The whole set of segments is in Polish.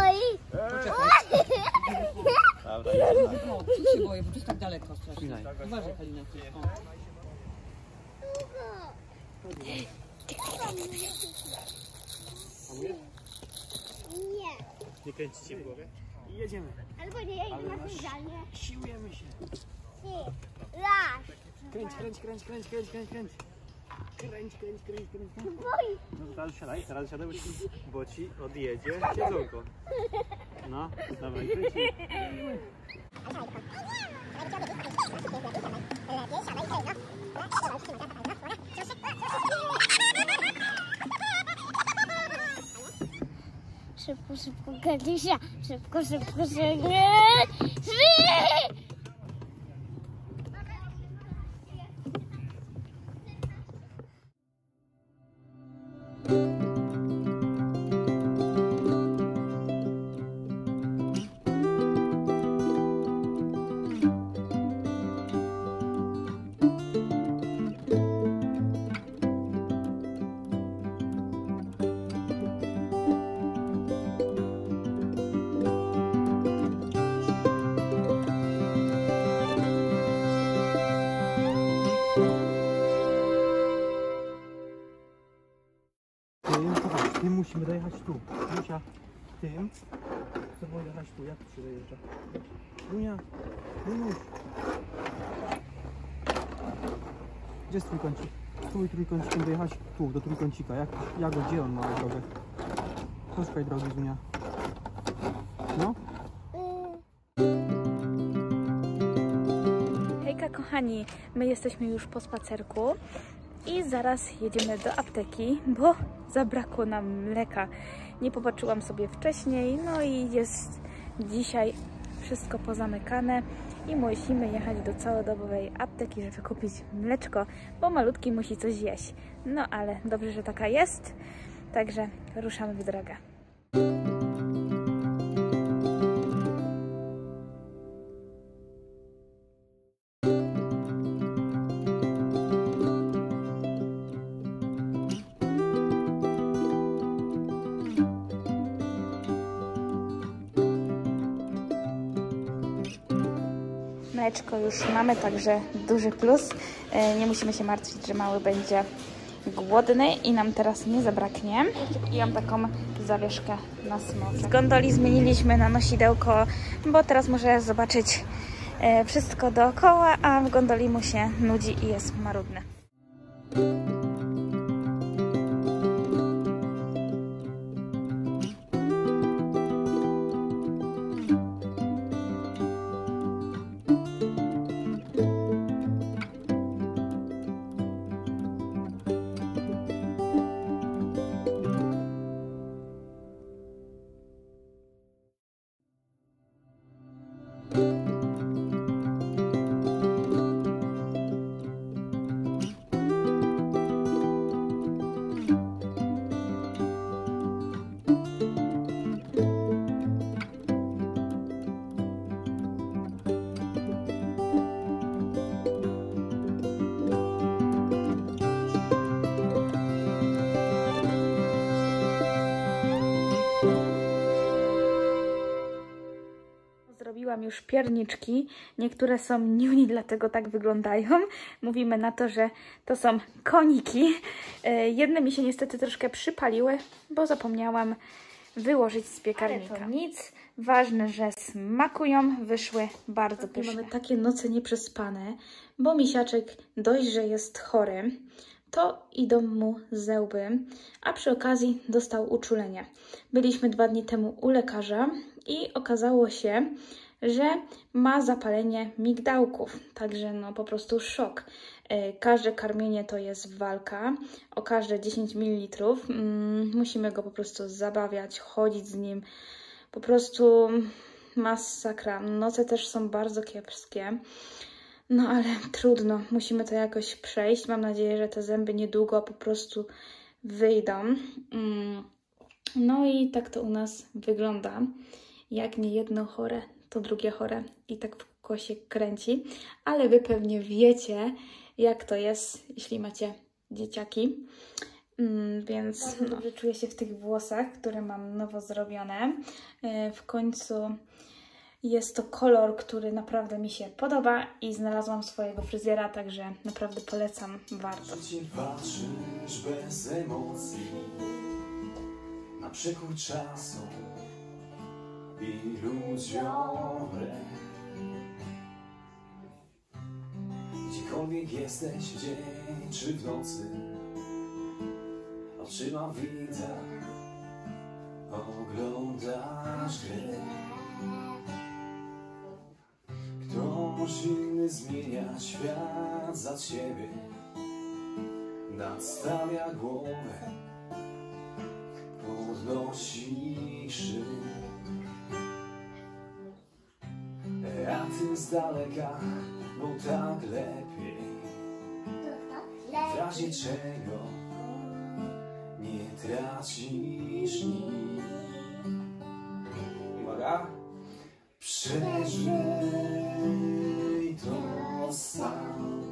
Oj! Dobra, się boję, bo to jest tak daleko strasznie. Uważaj, Halina. Nie. Nie w głowie? I jedziemy. Albo nie, ja idę na sypialnię. Siłujemy się. Kręć, kręć, kręć, kręć, kręć, kręć. Kręć, kręć, kręć, kręć. kręć. Boi. No teraz siadaj, teraz siadaj, bo ci, bo ci odjedzie siedzonko. No, dawaj, kręcimy. Szybko, szybko, Kadusia. Szybko, szybko, szybko. Musimy dojechać tu. Musia, tym. Chcę dojechać tu, jak tu się dojeżdża? Dunia, Dunuś. Gdzie jest trójkącik? Spróbuj trójkącikiem dojechać tu, do trójkącika. Jak, jak, gdzie on ma drogę? Poszukaj drogi, Dunia. No. Hejka kochani, my jesteśmy już po spacerku i zaraz jedziemy do apteki, bo zabrakło nam mleka. Nie popatrzyłam sobie wcześniej, no i jest dzisiaj wszystko pozamykane i musimy jechać do całodobowej apteki, żeby kupić mleczko, bo malutki musi coś jeść. No ale dobrze, że taka jest, także ruszamy w drogę. Mleczko już mamy, także duży plus. E, Nie musimy się martwić, że mały będzie głodny i nam teraz nie zabraknie. I mam taką zawieszkę na smocze. Z gondoli zmieniliśmy na nosidełko, bo teraz może zobaczyć e, wszystko dookoła, a w gondoli mu się nudzi i jest marudny. Zrobiłam już pierniczki. Niektóre są niuni, dlatego tak wyglądają. Mówimy na to, że to są koniki. E, Jedne mi się niestety troszkę przypaliły, bo zapomniałam wyłożyć z piekarnika. Ale to nic. Ważne, że smakują. Wyszły bardzo pyszne. Mamy takie noce nieprzespane, bo misiaczek dość, że jest chory to idą mu zęby, a przy okazji dostał uczulenie. Byliśmy dwa dni temu u lekarza i okazało się, że ma zapalenie migdałków, także no po prostu szok. E, Każde karmienie to jest walka, o każde 10 ml. Mm, musimy go po prostu zabawiać, chodzić z nim, po prostu masakra. Noce też są bardzo kiepskie. No ale trudno, musimy to jakoś przejść. Mam nadzieję, że te zęby niedługo po prostu wyjdą. Mm. No i tak to u nas wygląda. Jak nie jedno chore, to drugie chore i tak w kółko się kręci. Ale Wy pewnie wiecie, jak to jest, jeśli macie dzieciaki. Mm, Więc no, dobrze czuję się w tych włosach, które mam nowo zrobione. E, W końcu jest to kolor, który naprawdę mi się podoba i znalazłam swojego fryzjera, także naprawdę polecam, warto. Życie patrzysz bez emocji Na przekór czasu i ludziom. Wbrew Gdziekolwiek jesteś, dzień czy w nocy Oczyma widza Oglądasz grę Ktoś inny zmienia świat za ciebie Nadstawia głowę Podnosi krzyk A ty z daleka, bo tak lepiej. W razie czego nie tracisz nic. Uwaga! Przeżyj to sam.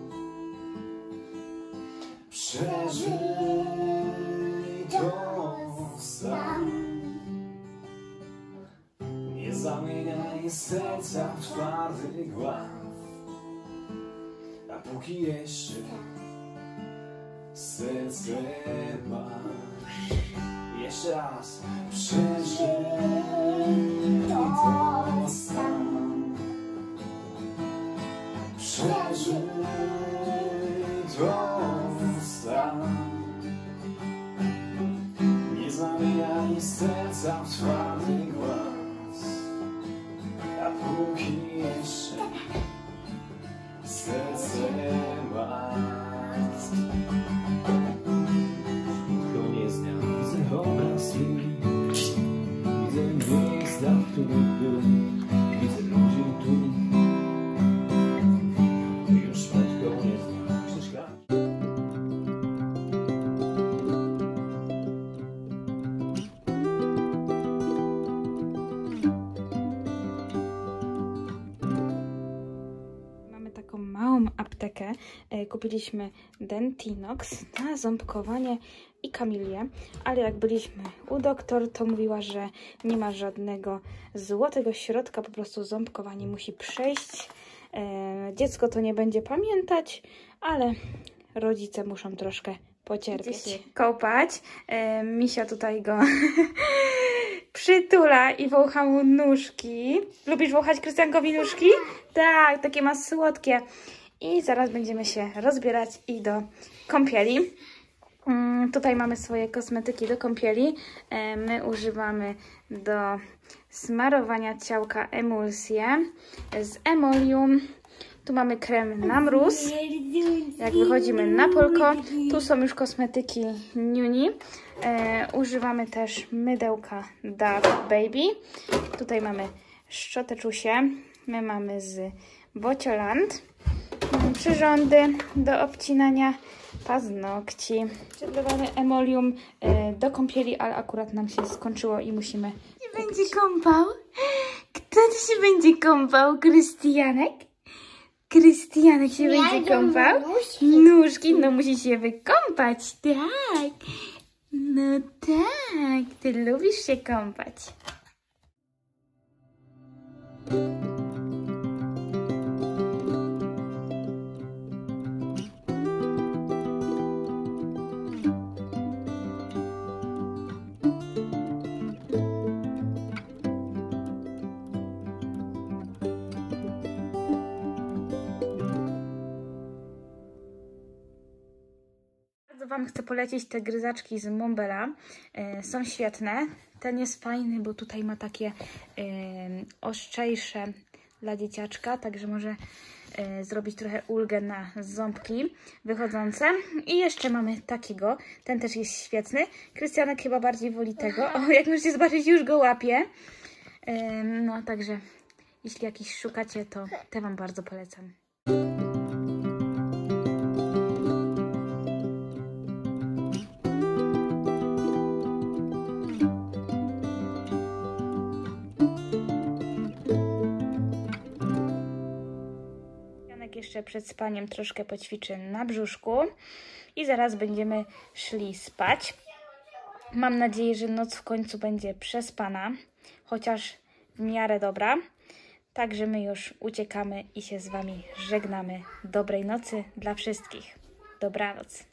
Przeżyj twardy głaz A póki jeszcze serce masz Jeszcze raz Przeżyj to sam. Przeżyj to sam. Nie zamieniaj serca w twardy aptekę. E, Kupiliśmy Dentinox na ząbkowanie i kamilię, ale jak byliśmy u doktor, to mówiła, że nie ma żadnego złotego środka, po prostu ząbkowanie musi przejść. E, Dziecko to nie będzie pamiętać, ale rodzice muszą troszkę pocierpieć. Kąpać. E, Misia tutaj go przytula i wącha mu nóżki. Lubisz wąchać Krystiankowi nóżki? Tak, takie ma słodkie. I zaraz będziemy się rozbierać i do kąpieli. Mm, Tutaj mamy swoje kosmetyki do kąpieli. E, My używamy do smarowania ciałka emulsję z emolium. Tu mamy krem na mróz. Jak wychodzimy na polko, tu są już kosmetyki Nuni. E, używamy też mydełka Dove Baby. Tutaj mamy szczoteczusie. My mamy z Bocioland. Przyrządy do obcinania paznokci. Przedlewamy emolium e, do kąpieli, ale akurat nam się skończyło i musimy... Się będzie kąpał? Kto to się będzie kąpał? Krystianek? Krystianek się będzie kąpał? Nóżki, no musi się wykąpać, tak. No tak, ty lubisz się kąpać. Wam chcę polecić te gryzaczki z Mombela. E, są świetne. Ten jest fajny, bo tutaj ma takie e, ostrzejsze dla dzieciaczka, także może e, zrobić trochę ulgę na ząbki wychodzące. I jeszcze mamy takiego. Ten też jest świetny. Krystianek chyba bardziej woli tego. O, jak możecie zobaczyć, już go łapie. No, także jeśli jakiś szukacie, to te Wam bardzo polecam. Jeszcze przed spaniem troszkę poćwiczy na brzuszku i zaraz będziemy szli spać. Mam nadzieję, że noc w końcu będzie przespana, chociaż w miarę dobra. Także my już uciekamy i się z Wami żegnamy. Dobrej nocy dla wszystkich. Dobranoc.